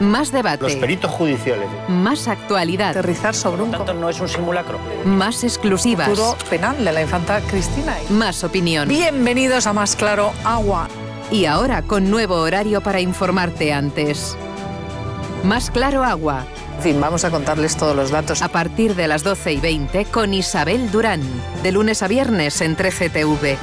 Más debate. Los peritos judiciales. Más actualidad. Aterrizar sobre un tanto, no es un simulacro. Más exclusivas. futuro penal de la infanta Cristina. Más opinión. Bienvenidos a Más Claro Agua. Y ahora con nuevo horario para informarte antes. Más Claro Agua. En fin, vamos a contarles todos los datos. A partir de las 12 y 20 con Isabel Durán. De lunes a viernes en 13TV.